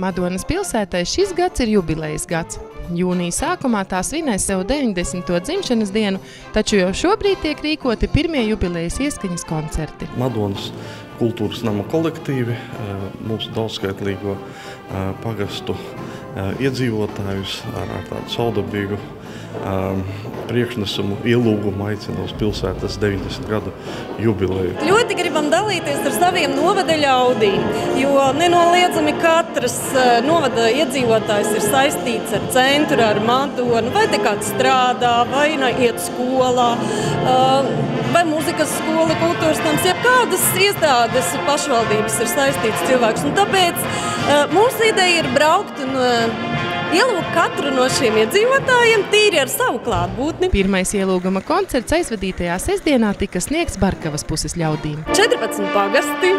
Madonas pilsētai šis gads ir jubilejas gads. Jūnija sākumā tā svinēs sev 90. dzimšanas dienu, taču jau šobrīd tiek rīkoti pirmie jubilejas ieskaņas koncerti. Madonas kultūras nama kolektīvi, eh, mūsu daudzskaitlīgo eh, pagastu iedzīvotājus ar, ar tādu saudabīgu um, priekšnesumu ielūgumu aicina uz pilsētas 90 gadu jubileju. Ļoti gribam dalīties ar saviem novada ļaudīm, jo nenoliedzami katrs novada iedzīvotājs ir saistīts ar centru, ar Madonu, vai te kāds strādā, vai iet skolā, vai muzikas skola, kultūras nams, ja kādas iestādes pašvaldības ir saistīts cilvēks. Un tāpēc mūsu ideja ir braukt un ielūgt katru no šiem iedzīvotājiem tīri ar savu klātbūtni. Pirmais ielūguma koncerts aizvadītajā sestdienā tika sniegts Barkavas puses ļaudīm. 14 pagasti,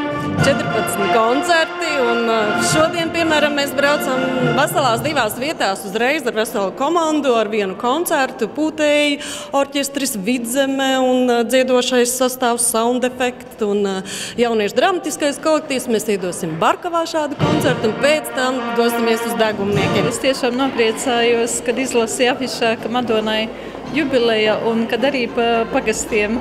14 koncerti, un uh, šodien, piemēram, mēs braucam veselās divās vietās uzreiz ar veselu komandu, ar vienu koncertu, pūtēji, orķestris Vidzeme un uh, dziedošais sastāvs Sound Effect un uh, jauniešu dramatiskais kolektīvs. Mēs iedosim Barkavā šādu koncertu un pēc tam dosimies uz degumniekiem. Es tiešām nopriecājos, kad izlasīju afišā, ka Madonai jubileja un kad arī pa pagastiem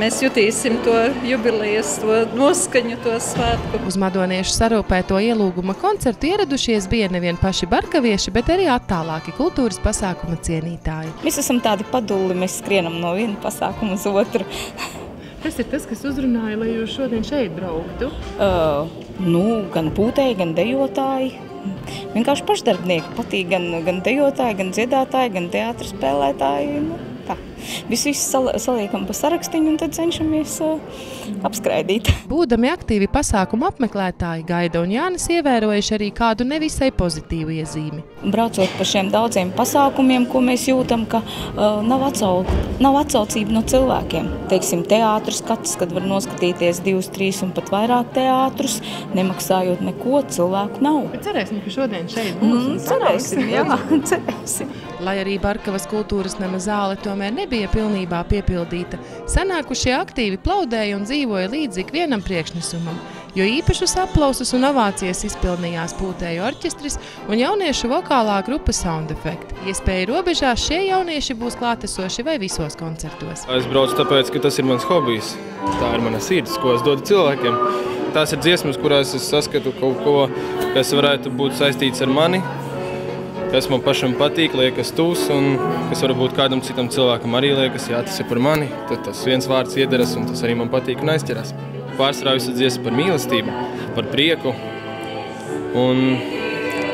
mēs jutīsim to jubilejas, to noskaņu, to svētku. Uz madoniešu sarūpēto ielūguma koncertu ieradušies bija nevien paši barkavieši, bet arī attālāki kultūras pasākuma cienītāji. Mēs esam tādi paduli, mēs skrienam no viena pasākuma uz otru. Kas ir tas, kas uzrunāja, lai jūs šodien šeit brauktu? Uh, nu, gan pūtēji, gan dejotāji, vienkārši pašdarbnieki. Patīk gan, gan dejotāji, gan dziedātāji, gan teātris spēlētāji. Nu, tā. Visu sal saliekam pa sarakstiņu un tad cenšamies uh, apskraidīt. Būdami aktīvi pasākumu apmeklētāji, Gaida un Jānis ievērojuši arī kādu nevisai pozitīvu iezīmi. Braucot pa šiem daudziem pasākumiem, ko mēs jūtam, ka uh, nav, atsauc, nav atsaucība no cilvēkiem. Teiksim, teātris skats, kad var noskatīties divus, trīs un pat vairāk teātrus, nemaksājot neko, cilvēku nav. Bet cerēsim, ka šodien šeit būs. Mm, cerēsim, jā, cerēsim. Lai arī Barkavas kultūras nama zāle tomēr nebija pilnībā piepildīta, sanākušie aktīvi plaudēja un dzīvoja līdz ikvienam priekšnesumam, jo īpašus aplausus un ovācijas izpilnījās pūtēju orķestris un jauniešu vokālā grupa Sound Effect. Iespēja robežās šie jaunieši būs klātesoši vai visos koncertos. Es braucu tāpēc, ka tas ir mans hobijs. Tā ir mana sirds, ko es dodu cilvēkiem. Tās ir dziesmas, kurās es saskatu kaut ko, kas varētu būt saistīts ar mani, kas man pašam patīk, liekas tūs, un kas varbūt kādam citam cilvēkam arī liekas, jā, tas ir par mani, tad tas viens vārds iederas, un tas arī man patīk un aizķeras. Pārsvarā visas dziesmas par mīlestību, par prieku, un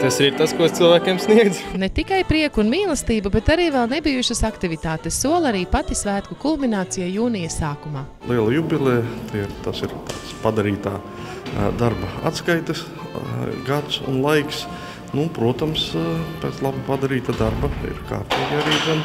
tas ir tas, ko es cilvēkiem sniedzu. Ne tikai prieku un mīlestību, bet arī vēl nebijušas aktivitātes sola arī pati svētku kulminācija jūnija sākumā. Liela jubileja, tas ir padarītā darba atskaites gads un laiks. Nu, protams, pēc labi padarīta darba ir kārtīgi arī gan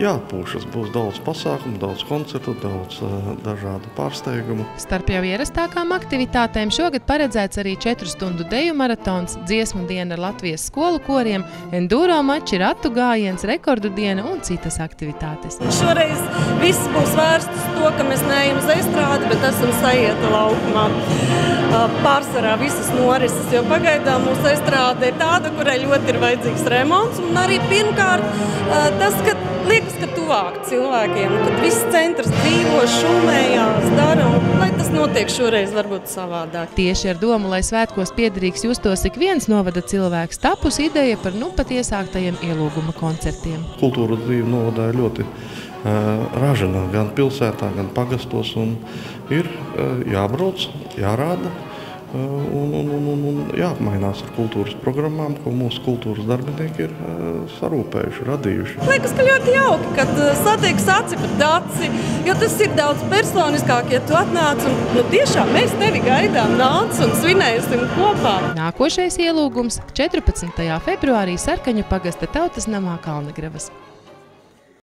jāatpūšas. Būs daudz pasākumu, daudz koncertu, daudz uh, dažādu pārsteigumu. Starp jau ierastākām aktivitātēm šogad paredzēts arī 4 stundu deju maratons, dziesmu diena ar Latvijas skolu koriem, enduro mači, ratu gājiens, rekordu diena un citas aktivitātes. Šoreiz viss būs vērsts to, ka mēs neejam uz estrādi, bet esam sajieta laukumā. Pārsvarā visas norises, jo pagaidām mūsu estrāde ir tāda, kurai ļoti ir vajadzīgs remonts. Un arī pirmkārt tas, ka liekas, ka tuvāk cilvēkiem, kad viss centrs dzīvo, šumējās, dara, un lai tas notiek šoreiz varbūt savādāk. Tieši ar domu, lai svētkos piederīgs justos ik viens novada cilvēks, tapus ideja par nu pat iesāktajiem ielūguma koncertiem. Kultūra dzīve novadā ļoti ražana gan pilsētā, gan pagastos. Ir jābrauc, jārāda un, un, un, un, un jāapmainās ar kultūras programmām, ko mūsu kultūras darbinieki ir sarūpējuši, radījuši. Liekas, ka ļoti jauki, kad satiekas aci pret aci, jo tas ir daudz personiskāk, ja tu atnāc un nu, tiešām mēs tevi gaidām, nāc un svinēsim kopā. Nākošais ielūgums 14. februārī Sarkaņu pagasta tautas namā Kalnagravas.